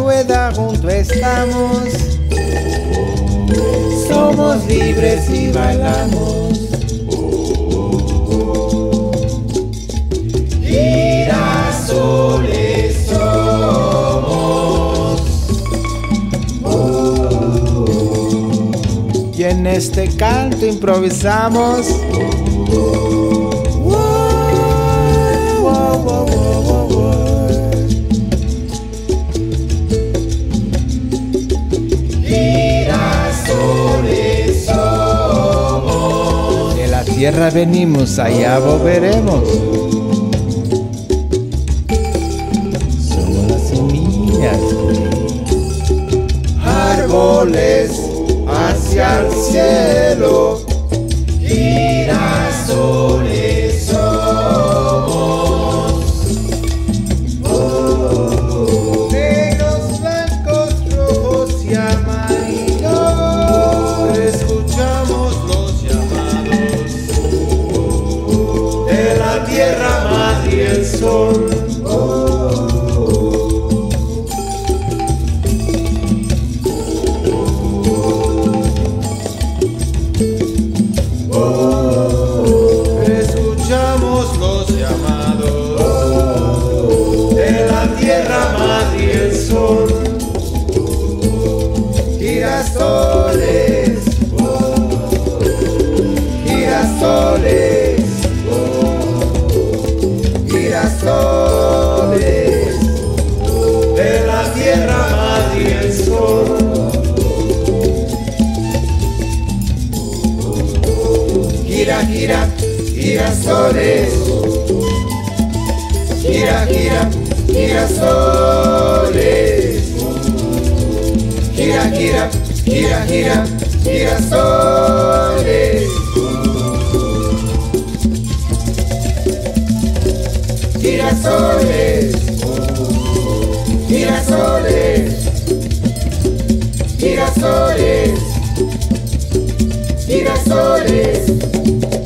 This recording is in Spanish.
Rueda junto estamos. Somos libres y bailamos. Girasoles somos. Y en este canto improvisamos. Tierra venimos, allá volveremos. Somos las semillas. árboles hacia el cielo. Girasoles el sol. Gira, gira, girasoles. Gira, gira, girasoles. Gira, gira, gira, gira, girasoles. Girasoles. Girasoles. Girasoles. Girasoles.